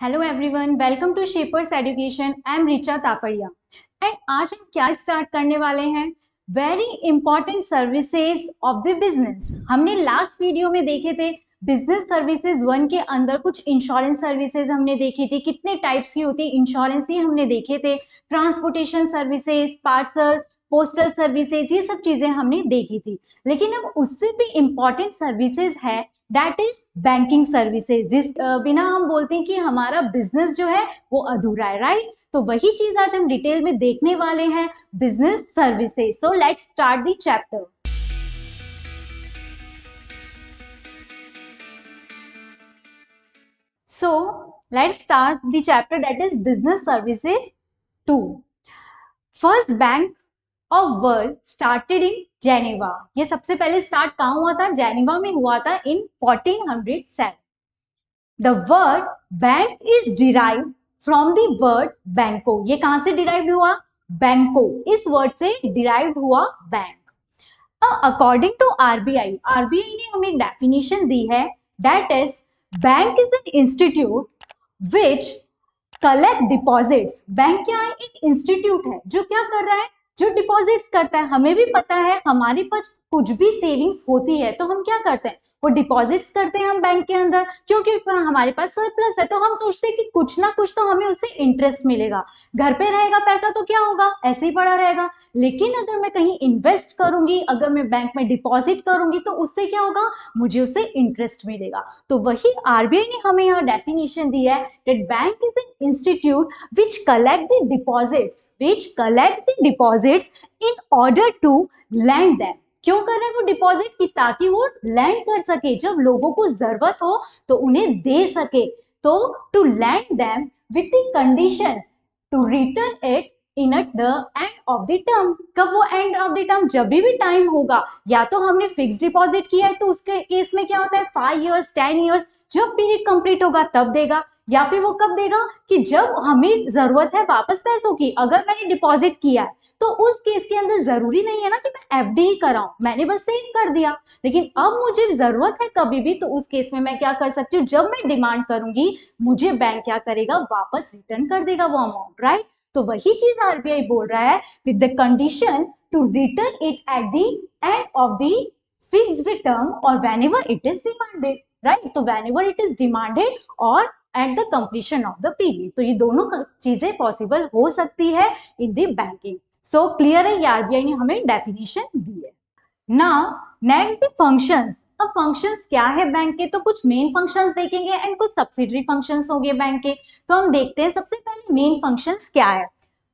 Hello everyone welcome to Shapers Education I am Richa Tapadia and आज हम क्या start करने वाले हैं? Very important services of the business हमने लास्ट वीडियो में देखे थे बिज़नेस सर्विसेज़ वन के अंदर कुछ इंश्योरेंस सर्विसेज़ हमने देखी थी। कितने टाइप्स की होती है? इंश्योरेंस ही हमने देखे थे। Transportation services parcel postal services ये सब चीज़ें हमने देखी थी। लेकिन अब उससे भी इंपॉर्टेंट सर्विसेज़ है दैट इज़ बैंकिंग सर्विसेज़ जिस बिना हम बोलते हैं कि हमारा बिज़नेस जो है, वो अधूरा है राइट तो वही चीज़ आज हम डिटेल में देखने वाले हैं business services so let's start the chapter so let's start the chapter that is business services to first bank of world started in Geneva ये सबसे पहले स्टार्ट कहा हुआ था? जेनेवा में हुआ था in 1407 the word bank is derive from the word banco ये कहाँ से डिराइव हुआ? बैंको इस वर्ड से डिराइव हुआ bank according to RBI RBI ने हमें डेफिनेशन दी है. That is bank is an institute which collect deposits bank क्या है? एक इंस्टीट्यूट है, जो क्या कर रहा है? जो डिपॉजिट्स करता है, हमें भी पता है, हमारे पास कुछ भी सेविंग्स होती है तो हम क्या करते हैं? वो डिपॉजिट्स करते हैं हम बैंक के अंदर, क्योंकि हमारे पास सरप्लस है तो हम सोचते हैं कि कुछ ना कुछ तो हमें उससे इंटरेस्ट मिलेगा। घर पे रहेगा पैसा तो क्या होगा? ऐसे ही पड़ा रहेगा। लेकिन अगर मैं कहीं इन्वेस्ट करूँगी, अगर मैं बैंक में डिपॉजिट करूँगी तो उससे क्या होगा? मुझे उससे इंटरेस्ट मिलेगा। तो वही आरबीआई ने हमें यहाँ डेफिनेशन दी है that bank is an institute which collect the deposits which collect the deposits in order to lend them क्यों कर रहे हैं? वो डिपॉजिट की ताकि वो लैंड कर सके। जब लोगों को ज़रूरत हो तो उन्हें दे सके। तो to lend them with the condition to return it in at the end of the term कब वो एंड ऑफ़ द टर्म जब भी टाइम होगा। या तो हमने फिक्स डिपॉजिट किया है तो उसके केस में क्या होता है? फाइव ईयर्स टेन ईयर्स जब पीरियड कंप्लीट होगा, तब देगा। या फिर वो कब देगा? कि जब हमें ज़रूरत है, वापस पैसों की। अगर मैंने डिपॉजिट किया है तो उस केस के अंदर ज़रूरी नहीं है ना कि मैं एफ़ ही कराऊं। मैंने बस सेव कर दिया। लेकिन अब मुझे ज़रूरत है कभी भी तो उस केस में मैं क्या कर सकती हूँ? जब मैं डिमांड करूँगी, मुझे बैंक क्या करेगा? वापस रिटर्न कर देगा वो अमाउंट राइट तो वही चीज़ आरबीआई बोल रहा है with the condition to return it at the end of the fixed term और when it is demanded right तो वेन इट इज़ डिमांडेड और at the completion of the period तो ये दोनों चीज़ें पॉसिबल हो सकती है in the banking so clear है? ये आरबीआई ने हमें डेफिनेशन दी है। ना नेक्स्ट फ़ंक्शन अब फ़ंक्शंस क्या है बैंक के? तो कुछ मेन फ़ंक्शंस देखेंगे एंड कुछ सब्सिडरी फ़ंक्शंस हो गए बैंक के। तो हम देखते हैं सबसे पहले मेन फ़ंक्शंस क्या है।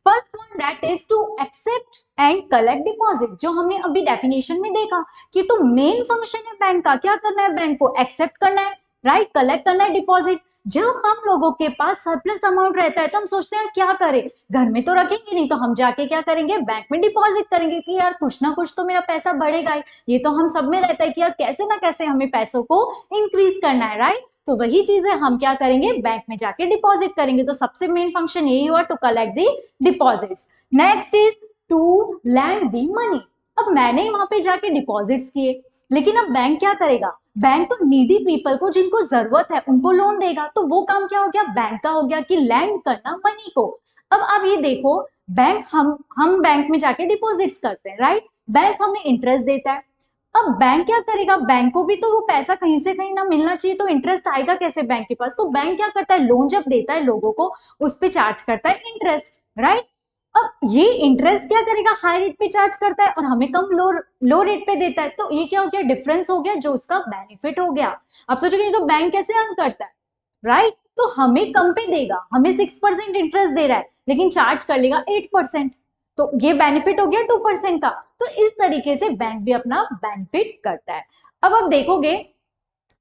First one that is to accept and collect deposit जो हमने अभी डेफिनेशन में देखा कि तो मेन फ़ंक्शन है बैंक का। क्या करना है बैंक को? एक्सेप्ट करना है राइट right? कलेक्ट करना है डिपॉजिट जब हम लोगों के पास सरप्लस अमाउंट रहता है तो हम सोचते हैं क्या करें? घर में तो रखेंगे नहीं तो हम जाके क्या करेंगे? बैंक में डिपॉजिट करेंगे कि, यार, कुछ ना कुछ तो मेरा पैसा बढ़ेगा ही। ये तो हम सब में रहता है कि, यार, कैसे ना कैसे हमें पैसों को इंक्रीज करना है राइट तो वही चीज़ है, हम क्या करेंगे? बैंक में जाके डिपॉजिट करेंगे। तो सबसे मेन फ़ंक्शन यही हुआ to collect the deposit next is to lend the money अब मैंने वहाँ पे जाके डिपॉजिट्स किए, लेकिन अब बैंक क्या करेगा? बैंक तो नीडी पीपल को, जिनको ज़रूरत है, उनको लोन देगा। तो वो काम क्या हो गया? बैंक का हो गया कि लैंड करना मनी को। अब आप ये देखो बैंक हम हम बैंक में जाके डिपॉजिट्स करते हैं राइट बैंक हमें इंटरेस्ट देता है। अब बैंक क्या करेगा? बैंक को भी तो वो पैसा कहीं से कहीं ना मिलना चाहिए तो इंटरेस्ट आएगा कैसे बैंक के पास? तो बैंक क्या करता है? लोन जब देता है लोगों को, उस पर चार्ज करता है इंटरेस्ट राइट अब ये इंटरेस्ट क्या करेगा? हाई रेट पे चार्ज करता है और हमें कम लो लो रेट पे देता है। तो ये क्या हो गया? डिफरेंस हो गया जो उसका बेनिफिट हो गया। अब सोचोगे तो बैंक कैसे अर्न करता है? राइट तो हमें कम पे देगा। हमें सिक्स परसेंट इंटरेस्ट दे रहा है, लेकिन चार्ज कर लेगा एट परसेंट तो ये बेनिफिट हो गया टू परसेंट का। तो इस तरीके से बैंक भी अपना बेनिफिट करता है। अब आप देखोगे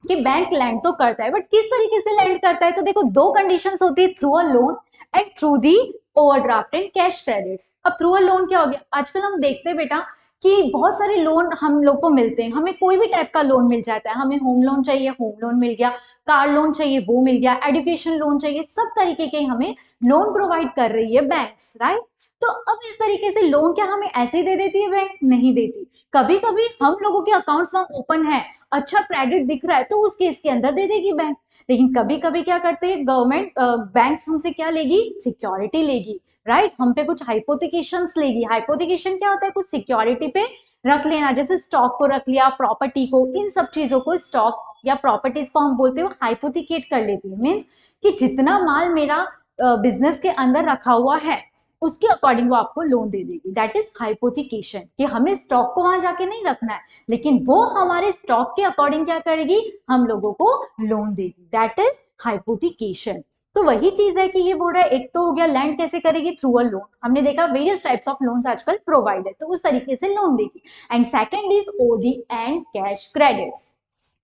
कि बैंक लैंड तो करता है बट किस तरीके से लैंड करता है? तो देखो, दो कंडीशंस होती है through a loan and through the overdraft and cash credits अब थ्रू अ लोन क्या हो गया? आजकल हम देखते हैं बेटा कि बहुत सारे लोन हम लोग को मिलते हैं। हमें कोई भी टाइप का लोन मिल जाता है। हमें होम लोन चाहिए होम लोन मिल गया कार लोन चाहिए, वो मिल गया एडुकेशन लोन चाहिए, सब तरीके के हमें लोन प्रोवाइड कर रही है बैंक्स राइट तो अब इस तरीके से लोन क्या हमें ऐसे ही दे देती है बैंक? नहीं देती। कभी कभी हम लोगों के अकाउंट्स वहाँ ओपन है अच्छा क्रेडिट दिख रहा है तो उस केस के अंदर दे देगी बैंक। लेकिन कभी कभी क्या करते हैं गवर्नमेंट बैंक हमसे क्या लेगी? सिक्योरिटी लेगी राइट हम पे कुछ हाइपोथिकेशन लेगी। हाइपोथिकेशन क्या होता है? कुछ सिक्योरिटी पे रख लेना, जैसे स्टॉक को रख लिया प्रॉपर्टी को, इन सब चीज़ों को स्टॉक या प्रॉपर्टीज़ को हम बोलते हैं हाइपोथिकेट कर लेती है। मीन्स कि जितना माल मेरा बिज़नेस के अंदर रखा हुआ है उसके अकॉर्डिंग वो आपको लोन दे देगी। दैट इज़ हाइपोथिकेशन कि हमें स्टॉक को वहाँ जाके नहीं रखना है, लेकिन वो हमारे स्टॉक के अकॉर्डिंग क्या करेगी? हम लोगों को लोन देगी। दैट इज़ हाइपोथिकेशन तो वही चीज़ है कि ये बोल रहा है, एक तो हो गया लैंड कैसे करेगी? थ्रू अ लोन हमने देखा वेरियस टाइप्स ऑफ़ लोन्स आजकल प्रोवाइड है तो उस तरीके से लोन देगी। And second is OD and cash credits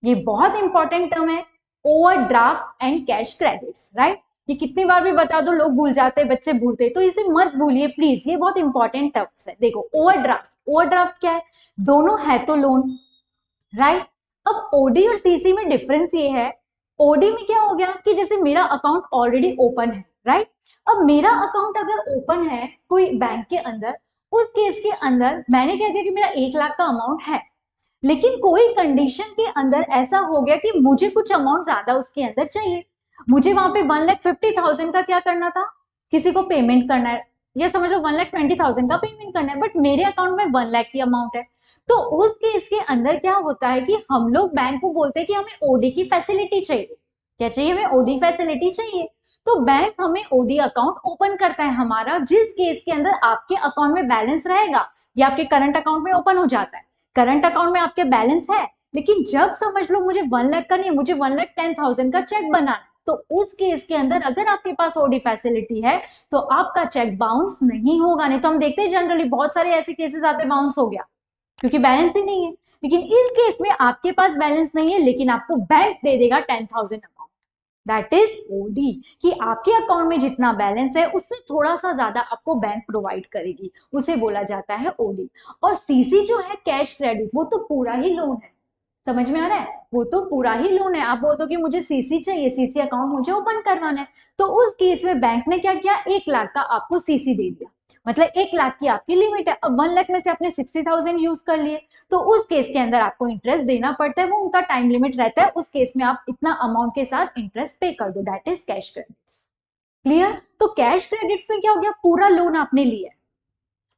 ये बहुत इंपॉर्टेंट टर्म है overdraft and cash credits right ये कितनी बार भी बता दो, लोग भूल जाते हैं, बच्चे भूलते हैं। तो इसे मत भूलिए प्लीज़ ये बहुत इंपॉर्टेंट टर्म्स है। देखो ओवरड्राफ्ट ओवरड्राफ्ट क्या है? दोनों है तो लोन राइट अब ओडी और सीसी में डिफरेंस ये है। ओडी में क्या हो गया कि जैसे मेरा अकाउंट ऑलरेडी ओपन है राइट अब मेरा अकाउंट अगर ओपन है कोई बैंक के अंदर, उस केस के अंदर मैंने कह दिया कि मेरा एक लाख का अमाउंट है। लेकिन कोई कंडीशन के अंदर ऐसा हो गया कि मुझे कुछ अमाउंट ज़्यादा उसके अंदर चाहिए। मुझे वहाँ पे वन लाख फिफ्टी थाउज़ेंड का क्या करना था? किसी को पेमेंट करना है। या समझ लो वन लाख ट्वेंटी थाउज़ेंड का पेमेंट करना है बट मेरे अकाउंट में वन लाख की अमाउंट है। तो उस केस के अंदर क्या होता है कि हम लोग बैंक को बोलते हैं कि हमें ओडी की फैसिलिटी चाहिए। क्या चाहिए हमें ओडी फैसिलिटी चाहिए? तो बैंक हमें ओडी अकाउंट ओपन करता है हमारा, जिस केस के अंदर आपके अकाउंट में बैलेंस रहेगा, या आपके करंट अकाउंट में ओपन हो जाता है। करंट अकाउंट में आपके बैलेंस है, लेकिन जब समझ लो मुझे वन लाख का नहीं, मुझे वन लाख टेन थाउज़ेंड का चेक बनाना तो उस केस के अंदर अगर आपके पास ओडी फैसिलिटी है तो आपका चेक बाउंस नहीं होगा, नहीं तो हम देखते हैं जनरली बहुत सारे ऐसे केसेस आते बाउंस हो गया, क्योंकि बैलेंस ही नहीं है। लेकिन इस केस में आपके पास बैलेंस नहीं है, लेकिन आपको बैंक दे देगा ten thousand amount that is OD कि आपके अकाउंट में जितना बैलेंस है, उससे थोड़ा सा ज़्यादा आपको बैंक प्रोवाइड करेगी। उसे बोला जाता है ओडी और सीसी जो है कैश क्रेडिट वो तो पूरा ही लोन है। समझ में आ रहा है? वो तो पूरा ही लोन है। आप बोल दो कि मुझे सीसी चाहिए सीसी अकाउंट मुझे ओपन करवाना है। तो उस केस में बैंक ने क्या किया? एक लाख का आपको सीसी दे दिया। मतलब एक लाख की आपकी लिमिट है। अब वन लाख में से आपने सिक्सटी थाउज़ेंड यूज़ कर लिए। तो उस केस के अंदर आपको इंटरेस्ट देना पड़ता है। वो उनका टाइम लिमिट रहता है। उस केस में आप इतना अमाउंट के साथ इंटरेस्ट पे कर दो। That is cash credits clear तो कैश क्रेडिट्स में क्या हो गया? पूरा लोन आपने लिया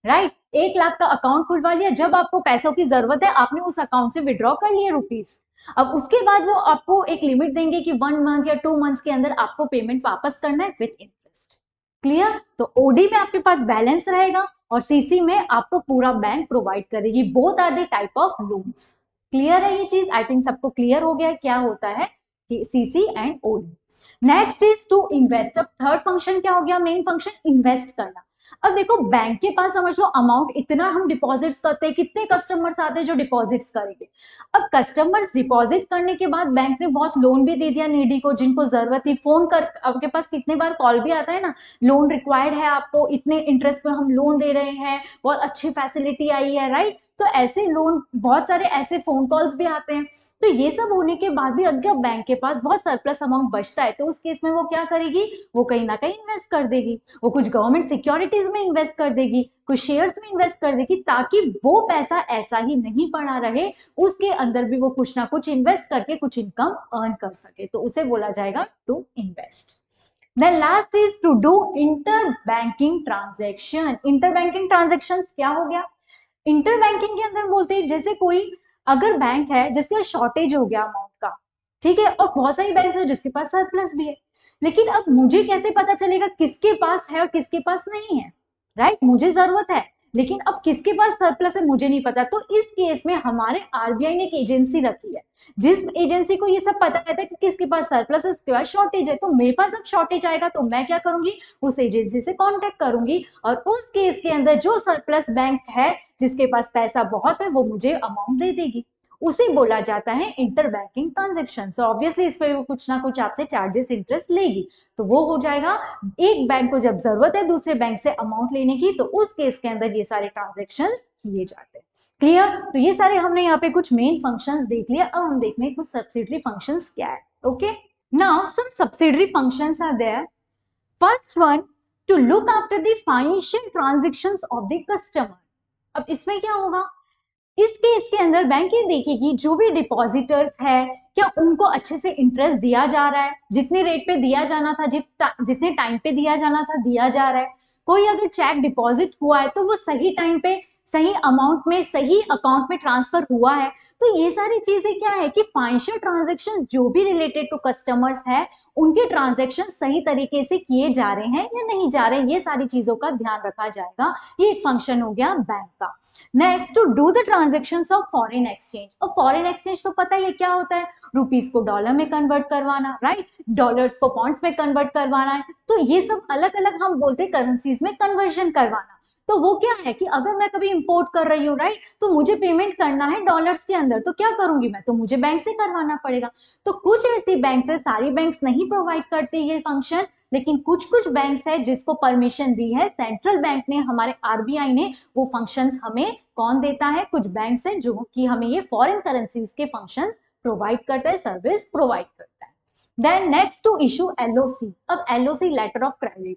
राइट एक लाख का अकाउंट खुलवा लिया, जब आपको पैसों की ज़रूरत है, आपने उस अकाउंट से विड्रॉ कर लिया रुपीज़ अब उसके बाद वो आपको एक लिमिट देंगे कि वन मंथ या टू मंथ्स के अंदर आपको पेमेंट वापस करना है विथ इंटरेस्ट क्लियर तो ओडी में आपके पास बैलेंस रहेगा और सीसी में आपको पूरा बैंक प्रोवाइड करेगी. Both are the type of loans clear है ये चीज़? आई थिंक सबको क्लियर हो गया क्या होता है CC and OD next is to invest अब थर्ड फ़ंक्शन क्या हो गया? मेन फ़ंक्शन इन्वेस्ट करना. अब देखो बैंक के पास समझ लो अमाउंट इतना हम डिपॉजिट्स करते हैं, कितने कस्टमर्स आते हैं जो डिपॉजिट्स करेंगे। अब कस्टमर्स डिपॉजिट करने के बाद बैंक ने बहुत लोन भी दे दिया नीडी को, जिनको ज़रूरत थी। फ़ोन कर, आपके पास कितने बार कॉल भी आता है ना लोन रिक्वायर्ड है आपको, इतने इंटरेस्ट पे हम लोन दे रहे हैं, बहुत अच्छी फैसिलिटी आई है राइट तो ऐसे लोन, बहुत सारे ऐसे फ़ोन कॉल्स भी आते हैं। तो ये सब होने के बाद भी अगर बैंक के पास बहुत सरप्लस अमाउंट बचता है तो उस केस में वो क्या करेगी? वो कहीं ना कहीं इन्वेस्ट कर देगी। वो कुछ गवर्नमेंट सिक्योरिटीज में इन्वेस्ट कर देगी, कुछ शेयर्स में इन्वेस्ट कर देगी, ताकि वो पैसा ऐसा ही नहीं पड़ा रहे, उसके अंदर भी वो कुछ ना कुछ इन्वेस्ट करके कुछ इनकम अर्न कर सके। तो उसे बोला जाएगा to invest last is to do inter banking transaction inter banking transaction क्या हो गया? इंटर बैंकिंग के अंदर बोलते हैं, जैसे कोई अगर बैंक है, जिसका शॉर्टेज हो गया अमाउंट का, ठीक है, और बहुत सारी बैंक है जिसके पास सरप्लस भी है, लेकिन अब मुझे कैसे पता चलेगा किसके पास है और किसके पास नहीं है राइट मुझे ज़रूरत है, लेकिन अब किसके पास सरप्लस है मुझे नहीं पता। तो इस केस में हमारे आरबीआई ने एक एजेंसी रखी है, जिस एजेंसी को ये सब पता रहता है कि किसके पास सरप्लस है किसके पास शॉर्टेज है तो मेरे पास अब शॉर्टेज आएगा तो मैं क्या करूँगी? उस एजेंसी से कॉन्टेक्ट करूँगी और उस केस के अंदर जो सरप्लस बैंक है जिसके पास पैसा बहुत है, वो मुझे अमाउंट दे देगी। उसे बोला जाता है inter banking transaction so obviously इस पर कुछ ना कुछ आपसे चार्जेस इंटरेस्ट लेगी। तो वो हो जाएगा, एक बैंक को जब ज़रूरत है दूसरे बैंक से अमाउंट लेने की तो उस केस के अंदर ये सारे ट्रांजेक्शन किए जाते हैं। क्लियर तो ये सारे हमने यहाँ पे कुछ मेन फ़ंक्शंस देख लिया अब हम देखते हैं कुछ सब्सिडरी फ़ंक्शंस क्या है। Okay now some subsidiary functions are there first one to look after the financial of the customer अब इसमें क्या होगा? इस केस के अंदर बैंक ये देखेगी, जो भी डिपॉजिटर्स है, क्या उनको अच्छे से इंटरेस्ट दिया जा रहा है? जितने रेट पे दिया जाना था, जित, जितने टाइम पे दिया जाना था, दिया जा रहा है। कोई अगर चेक डिपॉजिट हुआ है तो वो सही टाइम पे सही अमाउंट में, सही अकाउंट में ट्रांसफ़र हुआ है तो ये सारी चीज़ें क्या है कि फाइनेंशियल ट्रांजेक्शन जो भी रिलेटेड टू कस्टमर्स है, उनके ट्रांजेक्शन सही तरीके से किए जा रहे हैं या नहीं जा रहे हैं, ये सारी चीज़ों का ध्यान रखा जाएगा। ये एक फ़ंक्शन हो गया बैंक का। Next to do the transaction of foreign exchange और फॉरेन एक्सचेंज तो पता है क्या होता है? रुपीज़ को डॉलर में कन्वर्ट करवाना राइट डॉलर्स को पॉइंट्स में कन्वर्ट करवाना है तो ये सब अलग अलग हम बोलते हैं करेंसीज में कन्वर्जन करवाना। तो वो क्या है कि अगर मैं कभी इंपोर्ट कर रही हूँ राइट तो मुझे पेमेंट करना है डॉलर्स के अंदर। तो क्या करूँगी मैं? तो मुझे बैंक से करवाना पड़ेगा। तो कुछ ऐसी बैंक है, सारी बैंक नहीं प्रोवाइड करते ये फ़ंक्शन लेकिन कुछ कुछ बैंक है जिसको परमिशन दी है। सेंट्रल बैंक ने, हमारे आरबीआई ने वो फ़ंक्शंस हमें कौन देता है? कुछ बैंक है जो कि हमें ये फॉरेन करेंसीज के फ़ंक्शंस प्रोवाइड करता है सर्विस प्रोवाइड करता है। Then next to issue LOC अब LOC letter of credit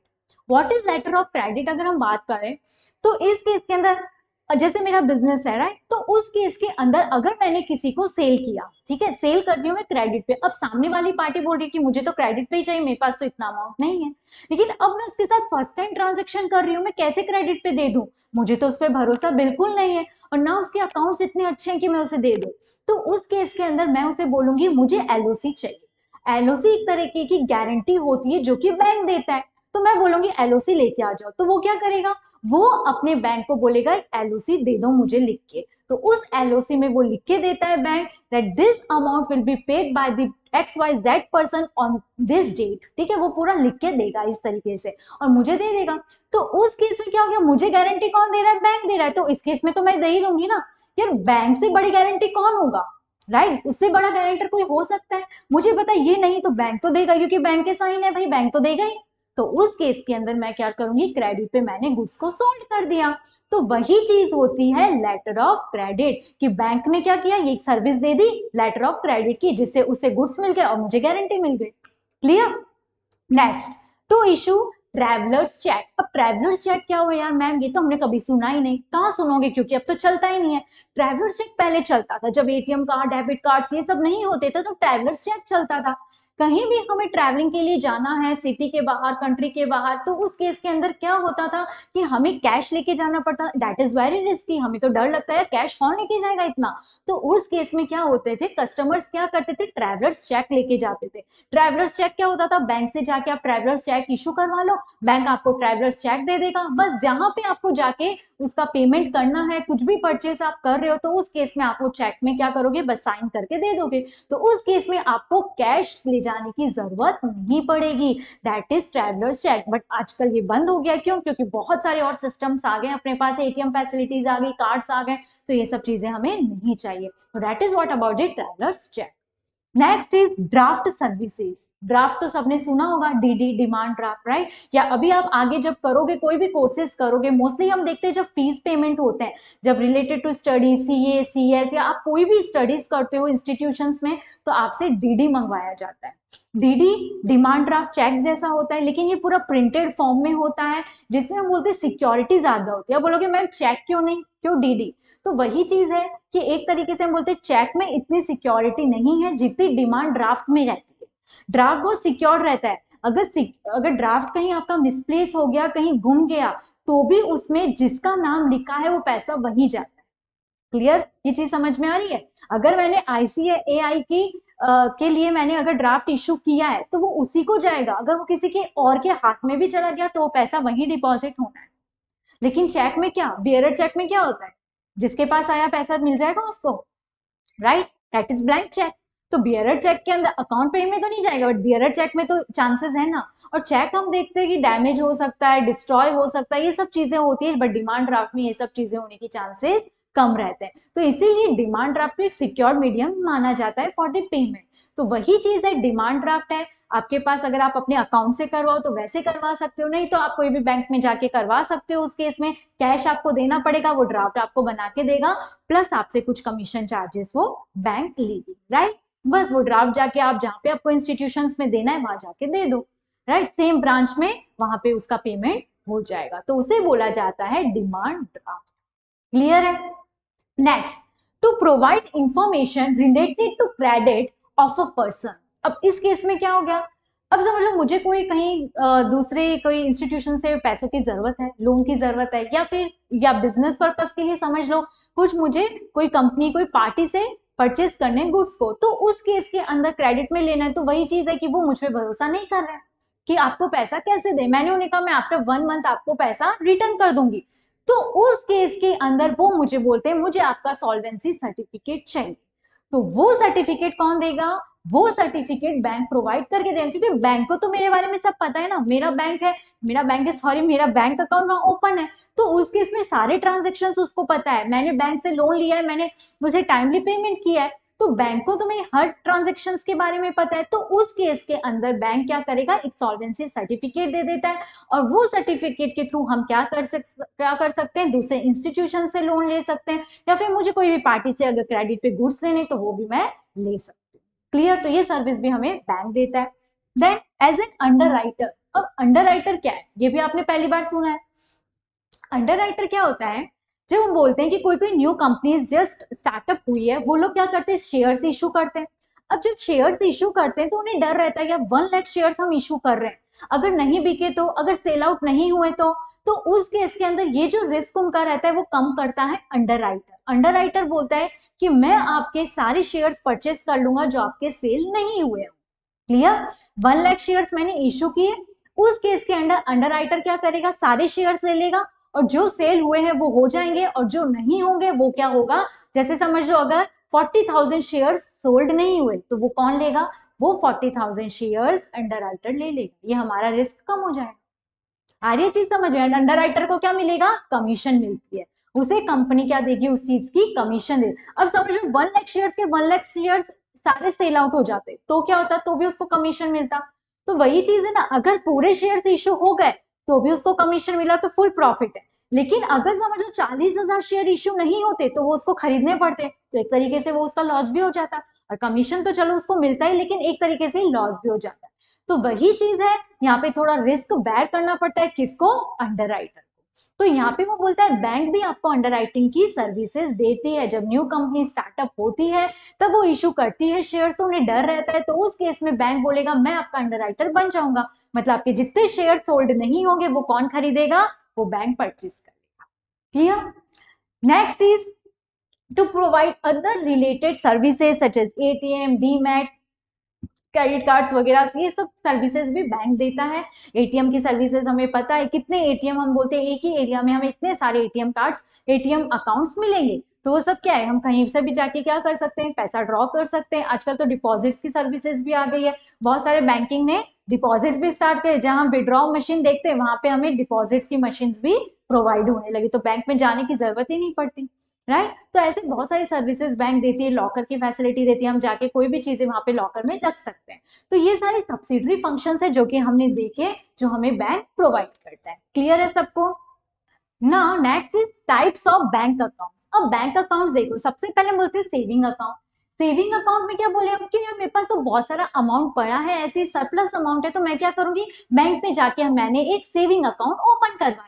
what is letter of credit अगर हम बात करें तो इस केस के अंदर, जैसे मेरा बिज़नेस है राइट तो उस केस के अंदर अगर मैंने किसी को सेल किया, ठीक है? सेल कर रही हूँ मैं क्रेडिट पे। अब सामने वाली पार्टी बोल रही है कि मुझे तो क्रेडिट पे ही चाहिए, मेरे पास तो इतना अमाउंट नहीं है। लेकिन अब मैं उसके साथ फ़र्स्ट टाइम ट्रांजेक्शन कर रही हूँ, मैं कैसे क्रेडिट पे दे दूँ? मुझे तो उस पर भरोसा बिल्कुल नहीं है। और ना उसके अकाउंट्स इतने अच्छे हैं कि मैं उसे दे दूँ। तो उस केस के अंदर मैं उसे बोलूँगी, मुझे एलओसी चाहिए। एलओसी एक तरीके की गारंटी होती है, जो कि बैंक देता है। तो मैं बोलूँगी एलओसी लेके आ जाओ। तो वो क्या करेगा? वो अपने बैंक को बोलेगा एलओसी दे दो मुझे लिख के। तो उस एलओसी में वो लिख के देता है bank that this amount will be paid by the X Y Z person on this date ठीक है? वो पूरा लिख के देगा इस तरीके से और मुझे दे देगा। तो उस केस में क्या हो गया? मुझे गारंटी कौन दे रहा है? बैंक दे रहा है। तो इस केस में तो मैं दे ही दूँगी ना। यार बैंक से बड़ी गारंटी कौन होगा? Right right? उससे बड़ा गारंटर कोई हो सकता है। मुझे पता ये नहीं तो बैंक तो देगा क्योंकि बैंक के साइन है भाई। बैंक तो देगा ही। तो उस केस के अंदर मैं क्या करूँगी? क्रेडिट पे मैंने गुड्स को सोल्ड कर दिया। तो वही चीज़ होती है लेटर ऑफ़ क्रेडिट कि बैंक ने क्या किया? ये सर्विस दे दी लेटर ऑफ़ क्रेडिट की, जिससे उसे गुड्स मिल गए और मुझे गारंटी मिल गई। Clear next to issue travellers cheque अब ट्रेवलर्स चेक क्या हुआ यार मैम ये तो हमने कभी सुना ही नहीं। कहाँ सुनोगे? क्योंकि अब तो चलता ही नहीं है। ट्रेवलर्स चेक पहले चलता था। जब एटीएम कार्ड डेबिट कार्ड ये सब नहीं होते थे तो ट्रेवलर्स चेक चलता था। कहीं भी हमें ट्रैवलिंग के लिए जाना है सिटी के बाहर कंट्री के बाहर तो उस केस के अंदर क्या होता था कि हमें कैश लेके जाना पड़ता दैट इज़ वेरी रिस्की हमें तो डर लगता है कैश कौन लेके जाएगा इतना? तो उस केस में क्या होते थे कस्टमर्स क्या करते थे ट्रैवलर्स चेक लेके जाते थे। ट्रैवलर्स चेक क्या होता था? बैंक से जाके आप ट्रैवलर्स चेक इशू करवा लो बैंक आपको ट्रैवलर्स चेक दे देगा। बस जहाँ पे आपको जाके उसका पेमेंट करना है, कुछ भी परचेज आप कर रहे हो तो उस केस में आपको चेक में क्या करोगे? बस साइन करके दे दोगे। तो उस केस में आपको कैश ले जाने की ज़रूरत नहीं पड़ेगी। That is traveller cheque but आजकल ये बंद हो गया क्यों? क्योंकि बहुत सारे और सिस्टम्स आ गए अपने पास। एटीएम फैसिलिटीज़ आ गई कार्ड्स आ गए तो ये सब चीज़ें हमें नहीं चाहिए। That is what about it travellers cheque next is draft services draft तो सबने सुना होगा डीडी डिमांड ड्राफ्ट राइट या अभी आप आगे जब करोगे, कोई भी कोर्सेज करोगे मोस्टली हम देखते हैं जब फ़ीस पेमेंट होते हैं, जब related to study C A C S या आप कोई भी स्टडीज़ करते हो इंस्टीट्यूशन में तो आपसे डीडी मंगवाया जाता है। डीडी डिमांड ड्राफ्ट चेक जैसा होता है, लेकिन ये पूरा प्रिंटेड फॉर्म में होता है, जिसमें हम बोलते हैं सिक्योरिटी ज़्यादा होती है। बोलोगे, मैम चेक क्यों नहीं? क्यों डीडी तो वही चीज़ है कि एक तरीके से हम बोलते हैं चेक में इतनी सिक्योरिटी नहीं है जितनी डिमांड ड्राफ्ट में रहती है। ड्राफ्ट बहुत सिक्योर रहता है। अगर अगर ड्राफ्ट कहीं आपका मिसप्लेस हो गया कहीं गुम गया तो भी उसमें जिसका नाम लिखा है वो पैसा वही जाता है। क्लियर ये चीज़ समझ में आ रही है? अगर मैंने आईसीएआई की आ, के लिए मैंने अगर ड्राफ्ट इशू किया है तो वो उसी को जाएगा। अगर वो किसी के और के हाथ में भी चला गया तो वो पैसा वही डिपॉजिट होना है। लेकिन चेक में क्या? बियरर चेक में क्या होता है? जिसके पास आया पैसा मिल जाएगा उसको। Right that is blank cheque तो बियरर चेक के अंदर अकाउंट पे में तो नहीं जाएगा बट बियरर चेक में तो चांसेस है ना। और चेक हम देखते हैं कि डैमेज हो सकता है डिस्ट्रॉय हो सकता है, ये सब चीज़ें होती है बट डिमांड ड्राफ्ट में ये सब चीज़ें होने की चांसेस कम रहते हैं। तो इसीलिए डिमांड ड्राफ्ट एक सिक्योर मीडियम माना जाता है फॉर द पेमेंट तो वही चीज़ है डिमांड ड्राफ्ट है। आपके पास अगर आप अपने अकाउंट से करवाओ तो वैसे करवा सकते हो, नहीं तो आप कोई भी बैंक में जाके करवा सकते हो उस केस में। कैश आपको देना पड़ेगा, वो ड्राफ्ट आपको बना के देगा प्लस आपसे कुछ कमीशन चार्जेस वो बैंक लेगी राइट बस वो ड्राफ्ट जाके आप जहाँ पे आपको इंस्टीट्यूशन में देना है, वहाँ जाके दे दो। राइट सेम ब्रांच में वहाँ पे उसका पेमेंट हो जाएगा। तो उसे बोला जाता है डिमांड ड्राफ्ट क्लियर है? Next to provide information related to credit of a person अब इस केस में क्या हो गया? अब समझ लो मुझे कोई कहीं दूसरे कोई इंस्टीट्यूशन से पैसों की ज़रूरत है लोन की ज़रूरत है, या फिर, या बिज़नेस पर्पज के लिए समझ लो, कुछ मुझे कोई कंपनी कोई पार्टी से परचेज करने गुड्स को तो उस केस के अंदर क्रेडिट में लेना है तो वही चीज़ है कि वो मुझ पर भरोसा नहीं कर रहा है कि आपको पैसा कैसे दे। मैंने उन्हें कहा, मैं आफ्टर वन मंथ आपको पैसा रिटर्न कर दूँगी। तो उस केस के अंदर वो मुझे बोलते हैं, मुझे आपका सॉल्वेंसी सर्टिफिकेट चाहिए। तो वो सर्टिफिकेट कौन देगा? वो सर्टिफिकेट बैंक प्रोवाइड करके देगा क्योंकि बैंक को तो मेरे बारे में सब पता है ना। मेरा बैंक है, मेरा बैंक है सॉरी मेरा बैंक अकाउंट वहाँ ओपन है। तो उस केस में सारे ट्रांजेक्शन उसको पता है। मैंने बैंक से लोन लिया है, मैंने मुझे टाइमली पेमेंट किया है। तो बैंक को तुम्हें हर ट्रांजेक्शन के बारे में पता है। तो उस केस के अंदर बैंक क्या करेगा? एक सॉल्वेंसी सर्टिफिकेट दे देता है। और वो सर्टिफिकेट के थ्रू हम क्या कर सक, क्या कर सकते हैं? दूसरे इंस्टीट्यूशन से लोन ले सकते हैं। या फिर मुझे कोई भी पार्टी से अगर क्रेडिट पे गुड्स लेने तो वो भी मैं ले सकती क्लियर तो ये सर्विस भी हमें बैंक देता है। देन एज एन अंडर अब अंडर क्या है? ये भी आपने पहली बार सुना है। अंडर क्या होता है? जब हम बोलते हैं कि कोई कोई न्यू कंपनीज़ जस्ट स्टार्टअप हुई है, वो लोग क्या करते हैं? शेयर्स इशू करते हैं। अब जब शेयर्स इशू करते हैं तो उन्हें डर रहता है या वन लाख शेयर्स हम इशू कर रहे हैं। अगर नहीं बिके तो अगर सेल आउट नहीं हुए तो तो उस केस के अंदर ये जो रिस्क उनका रहता है, वो कम करता है अंडर राइटर अंडर राइटर बोलता है कि मैं आपके सारे शेयर्स परचेस कर लूँगा जो आपके सेल नहीं हुए क्लियर वन लाख शेयर्स मैंने इशू किए। उस केस के अंडर अंडर राइटर क्या करेगा? सारे शेयर्स ले लेगा और जो सेल हुए हैं वो हो जाएँगे और जो नहीं होंगे वो क्या होगा? जैसे समझ लो अगर फोर्टी थाउज़ेंड शेयर सोल्ड नहीं हुए तो वो कौन लेगा? वो forty thousand share underwriter ले लेगा। ये हमारा रिस्क कम हो जाएगा। आ रही चीज़ समझ में अंडर राइटर को क्या मिलेगा? कमीशन मिलती है। उसे कंपनी क्या देगी? उस चीज़ की कमीशन दे। अब समझ वन लाख शेयर के वन लाख शेयर सारे सेल आउट हो जाते। तो क्या होता? तो भी उसको कमीशन मिलता। तो वही चीज़ है ना, अगर पूरे शेयर इशू हो गए तो भी उसको कमीशन मिला तो फुल प्रॉफिट है। लेकिन अगर समझ, चालीस हज़ार शेयर इश्यू नहीं होते तो वो उसको खरीदने पड़ते। तो एक तरीके से वो उसका लॉस भी हो जाता। और कमीशन तो चलो उसको मिलता ही, लेकिन एक तरीके से लॉस भी हो जाता। तो वही चीज़ है, यहाँ पे थोड़ा रिस्क बैर करना पड़ता है किसको? अंडर तो यहाँ पे वो बोलता है बैंक भी आपको अंडर की सर्विसेज़ देती है। जब न्यू कंपनी स्टार्टअप होती है, तब वो इशू करती है शेयर तो उन्हें डर रहता है। तो उस केस में बैंक बोलेगा, मैं आपका अंडर बन जाऊँगा। मतलब आपके जितने शेयर सोल्ड नहीं होंगे, वो कौन खरीदेगा? वो बैंक परचेज करेगा। Clear next is to provide other related services such as ATM demat credit cards वगैरह, ये सब सर्विसेज़ भी बैंक देता है। एटीएम की सर्विसेज़ हमें पता है, कितने एटीएम हम बोलते हैं, एक ही एरिया में हमें इतने सारे एटीएम कार्ड्स एटीएम अकाउंट्स मिलेंगे। तो वो सब क्या है, हम कहीं से भी जाके क्या कर सकते हैं, पैसा ड्रॉ कर सकते हैं। आजकल तो डिपॉजिट्स की सर्विसेज़ भी आ गई है। बहुत सारे बैंकिंग ने डिपॉजिट्स भी स्टार्ट करे जहाँ हम विड्रॉ मशीन देखते हैं, वहाँ पे हमें डिपॉजिट्स की मशीन भी प्रोवाइड होने लगी। तो बैंक में जाने की ज़रूरत ही नहीं पड़ती। Right right? तो ऐसे बहुत सारी सर्विसेज़ बैंक देती है लॉकर की फैसिलिटी देती है, हम जाके कोई भी चीज़ें वहाँ पे लॉकर में रख सकते हैं। तो ये सारे सब्सिडरी फ़ंक्शन है जो कि हमने देखे जो हमें बैंक प्रोवाइड करता है। क्लियर है सबको? ना next is types of bank account अब बैंक अकाउंट देखो, सबसे पहले बोलते हैं सेविंग अकाउंट सेविंग अकाउंट में क्या बोले हम कि यार मेरे पास तो बहुत सारा अमाउंट पड़ा है, ऐसे सरप्लस अमाउंट है तो मैं क्या करूँगी? बैंक में जाके मैंने एक सेविंग अकाउंट ओपन करवा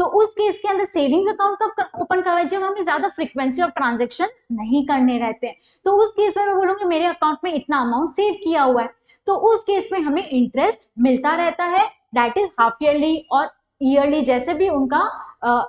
तो उस केस के अंदर सेविंग अकाउंट कब ओपन करवाए? जब हमें ज़्यादा फ्रीक्वेंसी ऑफ़ ट्रांजेक्शन नहीं करने रहते हैं। तो उस केस में मैं बोलूँगी मेरे अकाउंट में इतना अमाउंट सेव किया हुआ है। तो उस केस में हमें इंटरेस्ट मिलता रहता है। दैट इज़ हाफ़ ईयरली और ईयरली जैसे भी उनका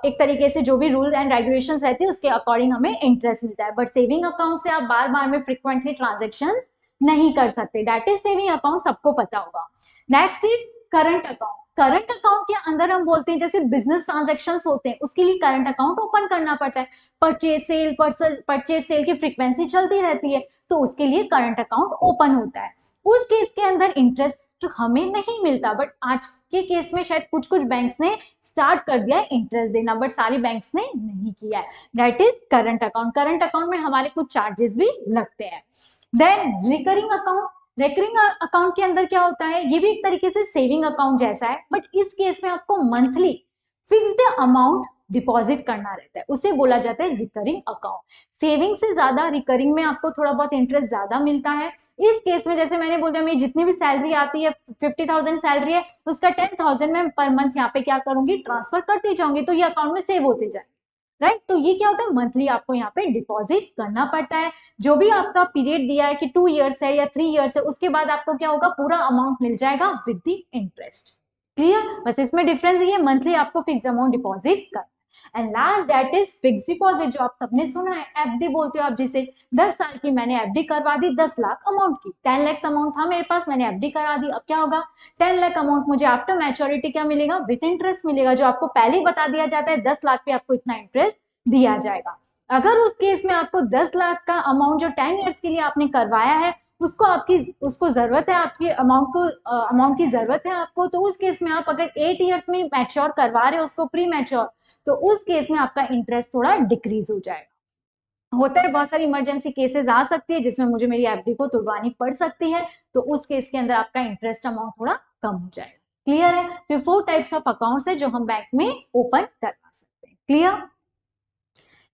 एक तरीके से जो भी रूल्स एंड रेगुलेशन रहती है, उसके अकॉर्डिंग हमें इंटरेस्ट मिलता है। बट सेविंग अकाउंट से आप बार बार में फ्रिक्वेंटली ट्रांजेक्शन नहीं कर सकते। दैट इज़ सेविंग अकाउंट सबको पता होगा। Next is current account current account के अंदर हम बोलते हैं, जैसे बिज़नेस ट्रांजेक्शन होते हैं, उसके लिए करंट अकाउंट ओपन करना पड़ता है। परचेज सेल परचेज सेल की फ्रीक्वेंसी चलती रहती है तो उसके लिए करंट अकाउंट ओपन होता है। उस केस के अंदर इंटरेस्ट हमें नहीं मिलता बट आज के केस में शायद कुछ कुछ बैंक्स ने स्टार्ट कर दिया है इंटरेस्ट देना बट सारी बैंक्स ने नहीं किया है। That is current account current account में हमारे कुछ चार्जेस भी लगते हैं। Then recurring account recurring account के अंदर क्या होता है? ये भी एक तरीके से सेविंग अकाउंट जैसा है बट इस केस में आपको मंथली फिक्स्ड अमाउंट डिपॉजिट करना रहता है। उसे बोला जाता है रिकरिंग अकाउंट सेविंग से ज़्यादा रिकरिंग में आपको थोड़ा बहुत इंटरेस्ट ज़्यादा मिलता है। इस केस में जैसे मैंने बोल दिया मेरी जितनी भी सैलरी आती है फिफ्टी थाउज़ेंड सैलरी है, उसका टेन थाउज़ेंड में पर मंथ यहाँ पे क्या करूँगी? ट्रांसफ़र करती जाऊँगी तो ये अकाउंट में सेव होते जाए राइट तो ये क्या होता है? मंथली आपको यहाँ पे डिपॉजिट करना पड़ता है। जो भी आपका पीरियड दिया है कि टू ईयर्स है या थ्री ईयर्स है, उसके बाद आपको क्या होगा? पूरा अमाउंट मिल जाएगा विद द इंटरेस्ट क्लियर बस इसमें डिफरेंस ये मंथली आपको फिक्स अमाउंट डिपॉजिट करना and last that is fix deposit जो आप सबने सुना है एफडी बोलते हो आप जिसे। दस साल की मैंने एफडी करवा दी, दस लाख अमाउंट की। टेन लाख अमाउंट था मेरे पास, मैंने एफडी करा दी। अब क्या होगा? टेन लाख अमाउंट मुझे आफ्टर मैच्योरिटी क्या मिलेगा? विथ इंटरेस्ट मिलेगा, जो आपको पहले ही बता दिया जाता है। दस लाख पे आपको इतना इंटरेस्ट दिया जाएगा। अगर उस केस में आपको दस लाख का अमाउंट जो टेन ईयर्स के लिए आपने करवाया है उसको आपकी, उसको ज़रूरत है, आपकी अमाउंट को अमाउंट की ज़रूरत है आपको तो उस केस में आप अगर एट ईयर्स में मैच्योर करवा रहे हो उसको प्री मैच्योर तो उस केस में आपका इंटरेस्ट थोड़ा डिक्रीज हो जाएगा। होता है बहुत सारी इमरजेंसी केसेस आ सकती है, जिसमें मुझे मेरी एफडी को तुड़वानी पड़ सकती है तो उस केस के अंदर आपका इंटरेस्ट अमाउंट थोड़ा कम हो जाएगा। क्लियर है? तो फोर टाइप्स ऑफ़ अकाउंट्स है जो हम बैंक में ओपन करवा सकते हैं। Clear